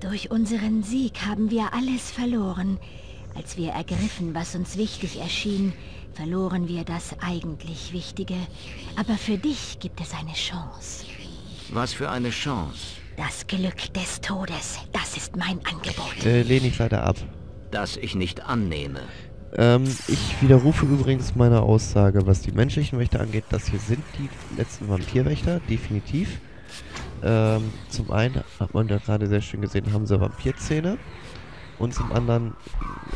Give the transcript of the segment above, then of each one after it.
Durch unseren Sieg haben wir alles verloren. Als wir ergriffen, was uns wichtig erschien, verloren wir das eigentlich Wichtige. Aber für dich gibt es eine Chance. Was für eine Chance? Das Glück des Todes, das ist mein Angebot. Äh, lehne ich leider ab. Das ich nicht annehme. Ähm, ich widerrufe übrigens meine Aussage, was die menschlichen Wächter angeht. Das hier sind die letzten Vampirwächter, definitiv. Ähm, zum einen, hat man ja gerade sehr schön gesehen, haben sie Vampirzähne. Und zum anderen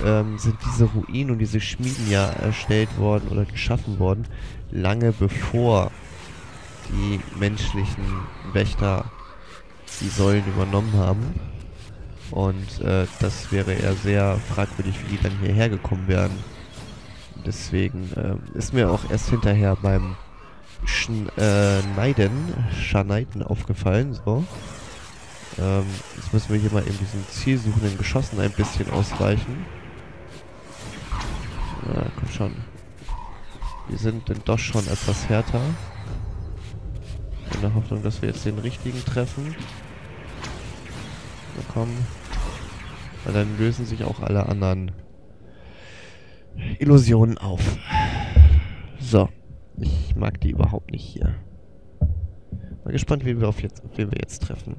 ähm, sind diese Ruinen und diese Schmieden ja erstellt worden oder geschaffen worden, lange bevor die menschlichen Wächter die Säulen übernommen haben. Und äh, das wäre eher sehr fragwürdig, wie die dann hierher gekommen wären. Deswegen äh, ist mir auch erst hinterher beim Schneiden, äh, Schneiden aufgefallen, so. Ähm, jetzt müssen wir hier mal eben diesen zielsuchenden Geschossen ein bisschen ausweichen. Ja, komm schon. Wir sind denn doch schon etwas härter. In der Hoffnung, dass wir jetzt den richtigen treffen. Na komm. Weil dann lösen sich auch alle anderen Illusionen auf. So. Mag die überhaupt nicht hier. Mal gespannt, wen wir, auf jetzt, wen wir jetzt treffen.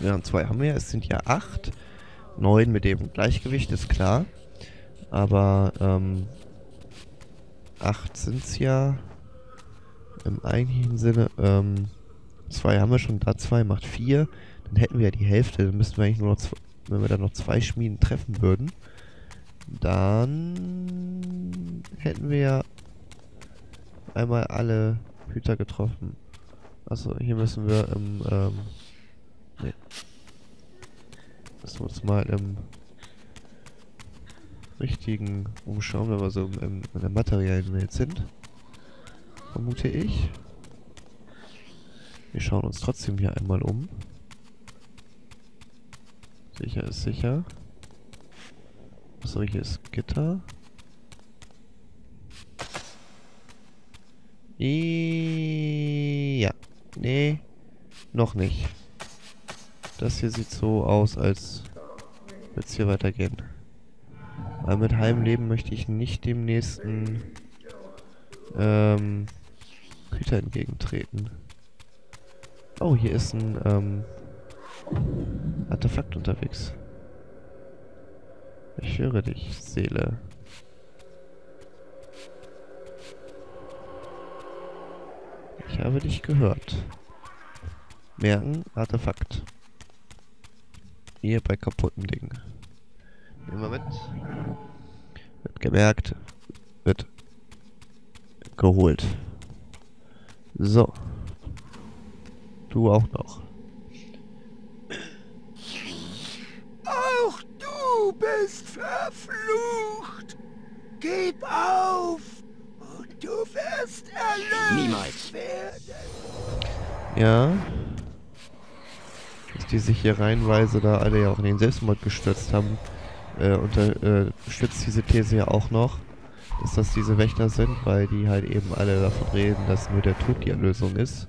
Ja, und zwei haben wir. Es sind ja acht. Neun mit dem Gleichgewicht, ist klar. Aber, ähm, acht sind es ja. Im eigentlichen Sinne, ähm, zwei haben wir schon, da zwei macht vier. Dann hätten wir ja die Hälfte. Dann müssten wir eigentlich nur noch, zwei, wenn wir dann noch zwei Schmieden treffen würden, dann hätten wir ja einmal alle Hüter getroffen. Achso, hier müssen wir im, ähm, nee. Müssen wir uns mal im richtigen umschauen, wenn wir so im, in der materiellen Welt sind. Vermute ich. Wir schauen uns trotzdem hier einmal um. Sicher ist sicher. Achso, hier ist Gitter. Ja. Nee. Noch nicht. Das hier sieht so aus, als würde es hier weitergehen. Aber mit Heimleben möchte ich nicht dem nächsten ähm, Hüter entgegentreten. Oh, hier ist ein ähm, Artefakt unterwegs. Ich höre dich, Seele. Ich habe dich gehört. Merken, Artefakt. Hier bei kaputten Dingen. Nehmen wir mit. Wird gemerkt. Wird geholt. So. Du auch noch. Auch du bist verflucht. Gib auf und du wirst erlöst Niemals. werden. Ja. Dass die sich hier reihenweise da alle ja auch in den Selbstmord gestürzt haben, äh, unterstützt diese These ja auch noch, dass das diese Wächter sind, weil die halt eben alle davon reden, dass nur der Tod die Erlösung ist.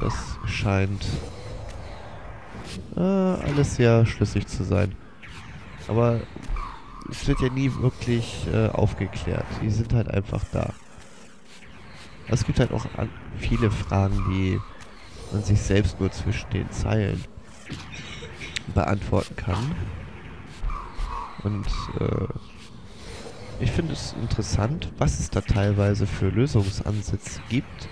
Das scheint äh, alles sehr schlüssig zu sein. Aber es wird ja nie wirklich äh, aufgeklärt. Die sind halt einfach da. Es gibt halt auch viele Fragen, die man sich selbst nur zwischen den Zeilen beantworten kann. Und äh, ich finde es interessant, was es da teilweise für Lösungsansätze gibt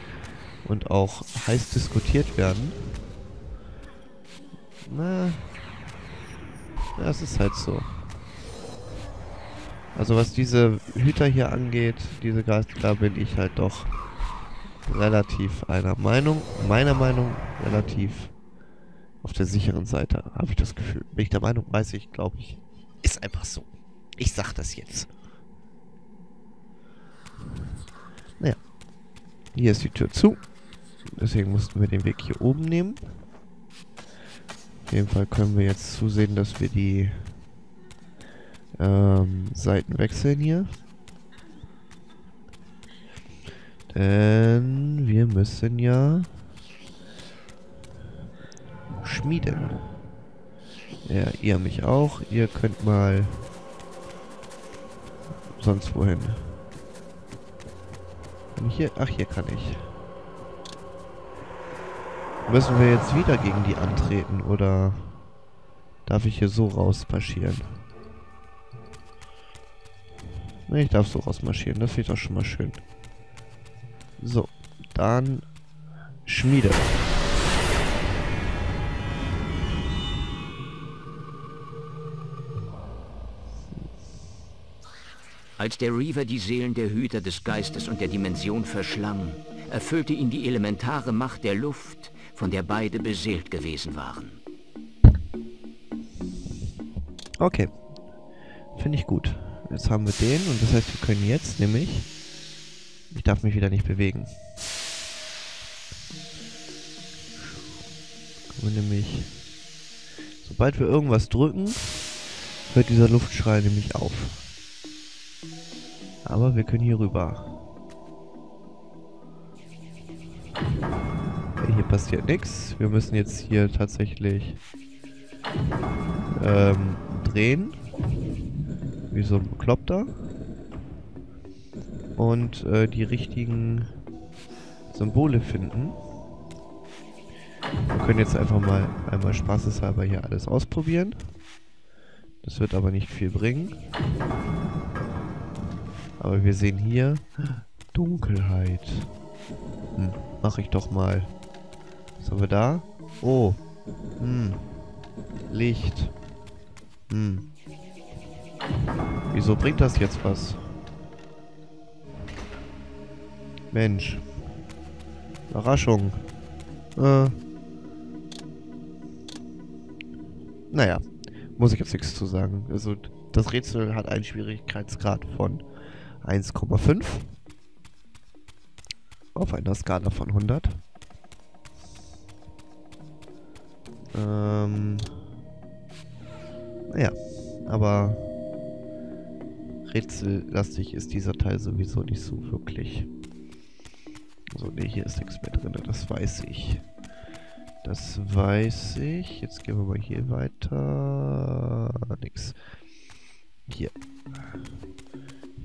und auch heiß diskutiert werden. Na, ja, es ist halt so. Also was diese Hüter hier angeht, diese Geister, da bin ich halt doch relativ einer Meinung, meiner Meinung relativ auf der sicheren Seite, habe ich das Gefühl. Bin ich der Meinung, weiß ich, glaube ich. Ist einfach so. Ich sag das jetzt. Naja. Hier ist die Tür zu. Deswegen mussten wir den Weg hier oben nehmen. Auf jeden Fall können wir jetzt zusehen, dass wir die ähm, Seiten wechseln hier. Denn wir müssen ja schmieden. Ja, ihr mich auch. Ihr könnt mal sonst wohin. Hier, ach, hier kann ich. Müssen wir jetzt wieder gegen die antreten oder darf ich hier so rausmarschieren? Ne, ich darf so rausmarschieren. Das wird doch schon mal schön. So, dann Schmiede. Als der Reaver die Seelen der Hüter des Geistes und der Dimension verschlang, erfüllte ihn die elementare Macht der Luft, von der beide beseelt gewesen waren. Okay. Finde ich gut. Jetzt haben wir den und das heißt, wir können jetzt nämlich... Ich darf mich wieder nicht bewegen. Wir nämlich... Sobald wir irgendwas drücken, hört dieser Luftstrahl nämlich auf. Aber wir können hier rüber. Hier passiert nichts. Wir müssen jetzt hier tatsächlich ähm, drehen. Wie so ein Bekloppter. Und äh, die richtigen Symbole finden. Wir können jetzt einfach mal einmal spaßeshalber hier alles ausprobieren. Das wird aber nicht viel bringen. Aber wir sehen hier Dunkelheit. Hm, mach ich doch mal. Was haben wir da? Oh. Hm. Licht. Hm. Wieso bringt das jetzt was? Mensch. Überraschung. Äh. Naja. Muss ich jetzt nichts zu sagen. Also, das Rätsel hat einen Schwierigkeitsgrad von 1,5 auf einer Skala von 100. Ähm, naja, aber rätsellastig ist dieser Teil sowieso nicht so wirklich. So, ne, hier ist nichts mehr drin, das weiß ich. Das weiß ich. Jetzt gehen wir mal hier weiter. Nix. Hier.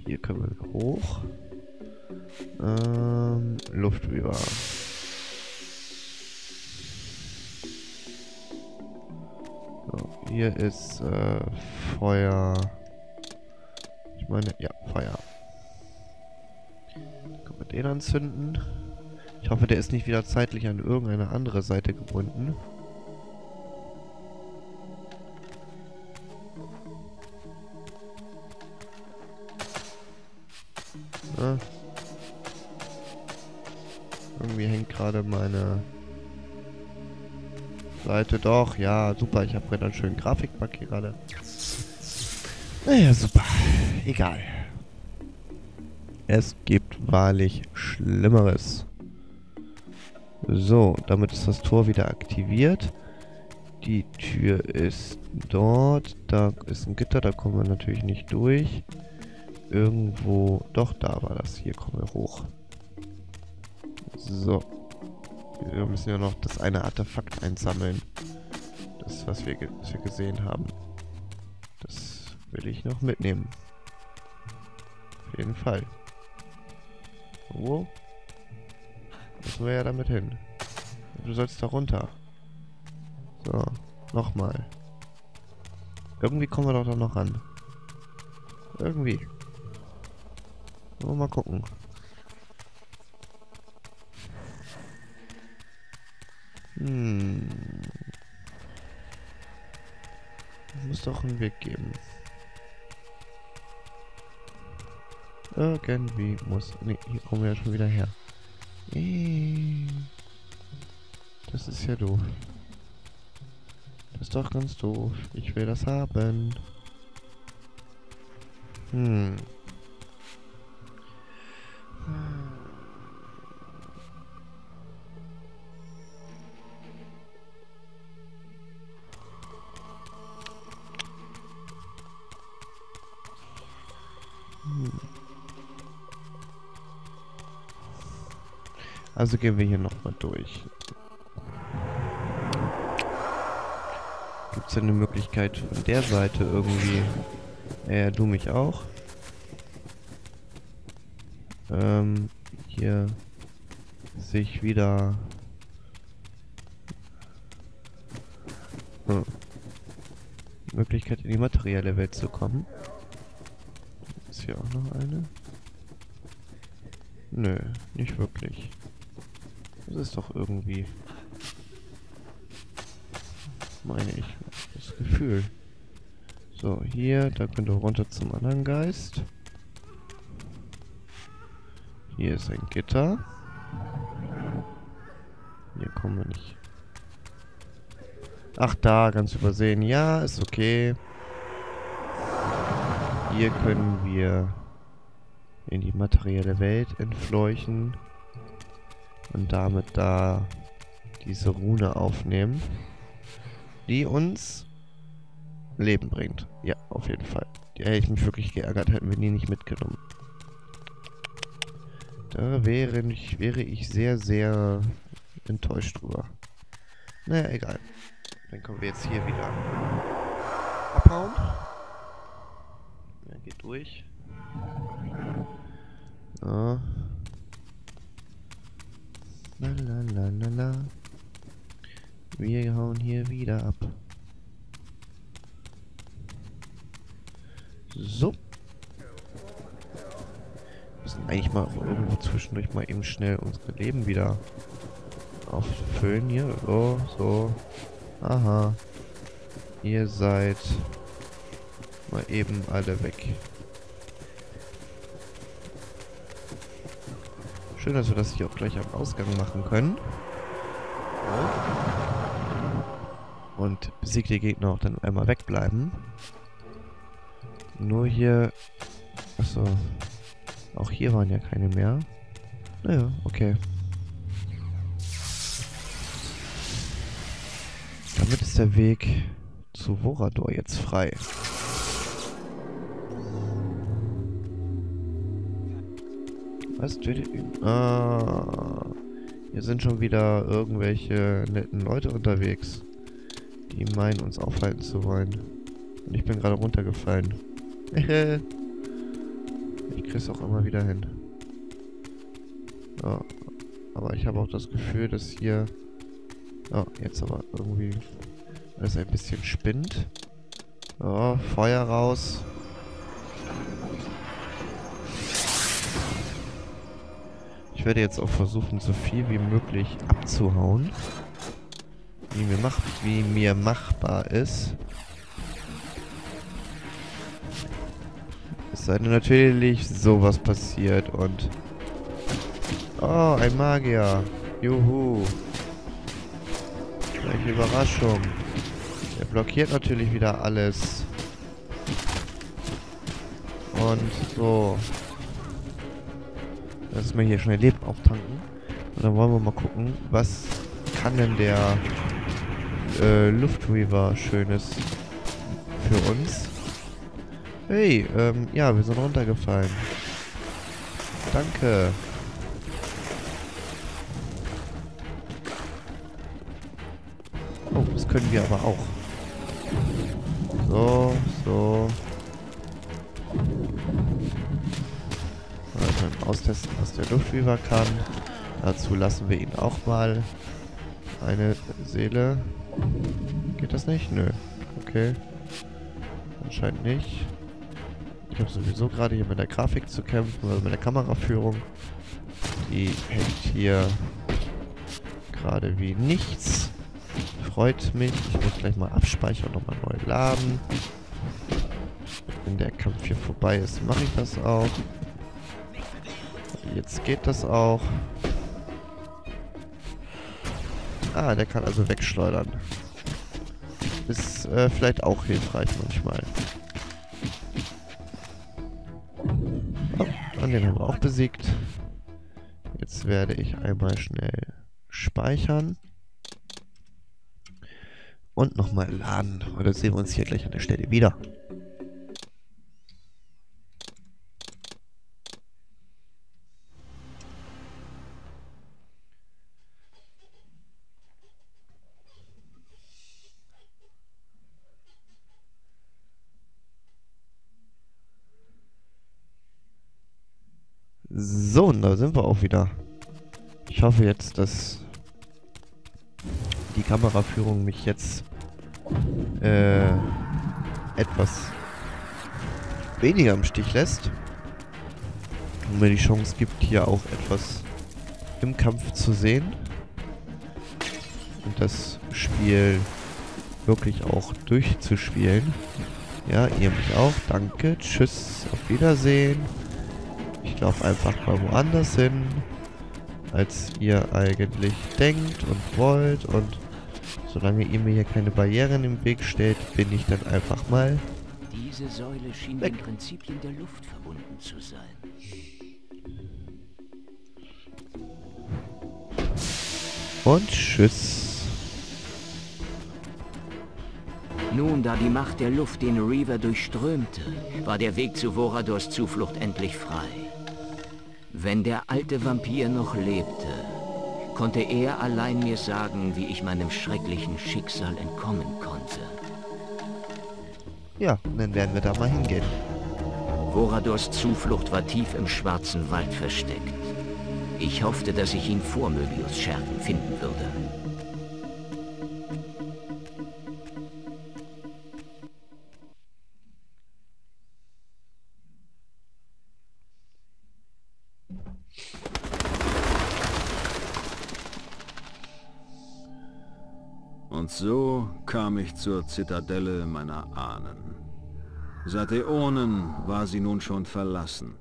Hier können wir hoch. Ähm, Luftweaver. So, hier ist äh, Feuer. Ich meine, ja, Feuer. Können wir den anzünden? Ich hoffe, der ist nicht wieder zeitlich an irgendeine andere Seite gebunden. Ne? Irgendwie hängt gerade meine Seite. Doch, ja, super. Ich habe gerade einen schönen Grafikbug hier gerade. Naja, super. Egal. Es gibt wahrlich Schlimmeres. So, damit ist das Tor wieder aktiviert. Die Tür ist dort. Da ist ein Gitter, da kommen wir natürlich nicht durch irgendwo... Doch, da war das. Hier kommen wir hoch. So. Wir müssen ja noch das eine Artefakt einsammeln. Das, was wir, was wir gesehen haben. Das will ich noch mitnehmen. Auf jeden Fall. Wo? Müssen wir ja damit hin. Du sollst da runter. So. Nochmal. Irgendwie kommen wir doch da noch ran. Irgendwie. So, mal gucken. Hm. Muss doch einen Weg geben. Irgendwie muss... Ne, hier kommen wir ja schon wieder her. Das ist ja doof. Das ist doch ganz doof. Ich will das haben. Hm. Also gehen wir hier nochmal durch. Gibt es eine Möglichkeit von der Seite irgendwie? Ja, du mich auch. Ähm, hier sich wieder... Hm. Möglichkeit in die materielle Welt zu kommen. Ist hier auch noch eine? Nö, nicht wirklich. Das ist doch irgendwie... Meine ich. Das Gefühl. So, hier, da könnt ihr runter zum anderen Geist. Hier ist ein Gitter. Hier kommen wir nicht. Ach, da, ganz übersehen. Ja, ist okay. Hier können wir in die materielle Welt entfleuchen. Und damit da diese Rune aufnehmen. Die uns Leben bringt. Ja, auf jeden Fall. Die hätte ich mich wirklich geärgert, hätten wir die nicht mitgenommen. Da wäre ich, wäre ich sehr, sehr enttäuscht drüber. Naja, egal. Dann kommen wir jetzt hier wieder abhauen. Ja, geht durch. So. Lalalala. Wir hauen hier wieder ab. So. Wir müssen eigentlich mal irgendwo zwischendurch mal eben schnell unsere Leben wieder auffüllen hier. So, so. Aha. Ihr seid mal eben alle weg. Schön, dass wir das hier auch gleich am Ausgang machen können. Und besiegte Gegner auch dann einmal wegbleiben. Nur hier... Achso. Auch hier waren ja keine mehr. Naja, okay. Damit ist der Weg zu Vorador jetzt frei. Was? Ah. Hier sind schon wieder irgendwelche netten Leute unterwegs. Die meinen, uns aufhalten zu wollen. Und ich bin gerade runtergefallen. ich krieg's auch immer wieder hin. Ja. Aber ich habe auch das Gefühl, dass hier... Oh, jetzt aber irgendwie alles ein bisschen spinnt. Oh, Feuer raus. Ich werde jetzt auch versuchen, so viel wie möglich abzuhauen. Wie mir, mach wie mir machbar ist. Es sei denn natürlich sowas passiert und... Oh, ein Magier. Juhu. Welche Überraschung. Der blockiert natürlich wieder alles. Und so. Lass mal hier schnell Leben auftanken. Und dann wollen wir mal gucken, was kann denn der äh, Luftweaver Schönes für uns. Hey, ähm, ja, wir sind runtergefallen. Danke. Oh, das können wir aber auch. So. Austesten, was der Luftweaver kann. Dazu lassen wir ihn auch mal eine Seele. Geht das nicht? Nö. Okay. Anscheinend nicht. Ich habe sowieso gerade hier mit der Grafik zu kämpfen, also mit der Kameraführung. Die hängt hier gerade wie nichts. Freut mich. Ich muss gleich mal abspeichern und nochmal neu laden. Wenn der Kampf hier vorbei ist, mache ich das auch. Jetzt geht das auch. Ah, der kann also wegschleudern. Ist äh, vielleicht auch hilfreich manchmal. Oh, und den haben wir auch besiegt. Jetzt werde ich einmal schnell speichern. Und nochmal laden. Und dann sehen wir uns hier gleich an der Stelle wieder. So, und da sind wir auch wieder. Ich hoffe jetzt, dass die Kameraführung mich jetzt äh, etwas weniger im Stich lässt. Und mir die Chance gibt, hier auch etwas im Kampf zu sehen. Und das Spiel wirklich auch durchzuspielen. Ja, ihr mich auch. Danke. Tschüss. Auf Wiedersehen. Laufe einfach mal woanders hin, als ihr eigentlich denkt und wollt. Und solange ihr mir hier keine Barrieren im Weg stellt, bin ich dann einfach mal Diese Säule schien Weg. den Prinzipien der Luft verbunden zu sein. und tschüss. Nun, da die Macht der Luft den Reaver durchströmte, war der Weg zu Voradors Zuflucht endlich frei. Wenn der alte Vampir noch lebte, konnte er allein mir sagen, wie ich meinem schrecklichen Schicksal entkommen konnte. Ja, dann werden wir da mal hingehen. Voradors Zuflucht war tief im schwarzen Wald versteckt. Ich hoffte, dass ich ihn vor Möbius Schergen finden würde. Und so kam ich zur Zitadelle meiner Ahnen. Seit Äonen war sie nun schon verlassen.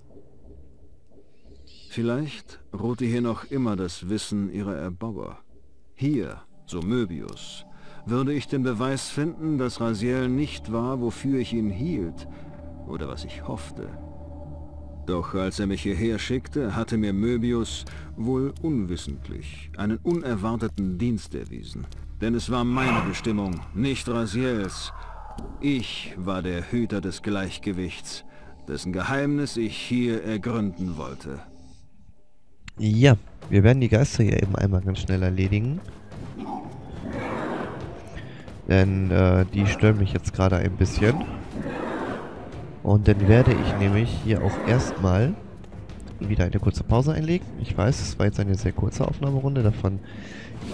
Vielleicht ruhte hier noch immer das Wissen ihrer Erbauer. Hier, so Möbius, würde ich den Beweis finden, dass Raziel nicht war, wofür ich ihn hielt oder was ich hoffte. Doch als er mich hierher schickte, hatte mir Möbius wohl unwissentlich einen unerwarteten Dienst erwiesen. Denn es war meine Bestimmung, nicht Raziels. Ich war der Hüter des Gleichgewichts, dessen Geheimnis ich hier ergründen wollte. Ja, wir werden die Geister hier eben einmal ganz schnell erledigen. Denn äh, die stören mich jetzt gerade ein bisschen. Und dann werde ich nämlich hier auch erstmal wieder eine kurze Pause einlegen. Ich weiß, es war jetzt eine sehr kurze Aufnahmerunde. Davon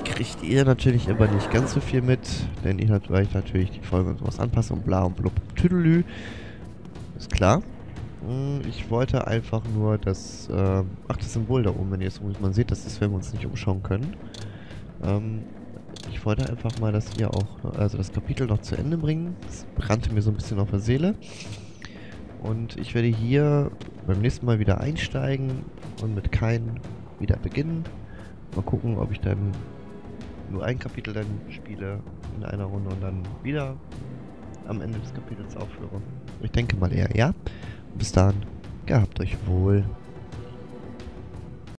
kriegt ihr natürlich immer nicht ganz so viel mit. Denn ich, nat- weil ich natürlich die Folge und sowas anpasse und bla und blub tüdelü. Ist klar. Mm, Ich wollte einfach nur das, ähm, ach das Symbol da oben, wenn ihr es man sieht, das ist, wenn wir uns nicht umschauen können. Ähm, ich wollte einfach mal, dass ihr auch, also das Kapitel noch zu Ende bringen. Das brannte mir so ein bisschen auf der Seele. Und ich werde hier beim nächsten Mal wieder einsteigen und mit keinem wieder beginnen. Mal gucken, ob ich dann nur ein Kapitel dann spiele in einer Runde und dann wieder am Ende des Kapitels aufhöre. Ich denke mal eher, ja. Bis dann, gehabt euch wohl.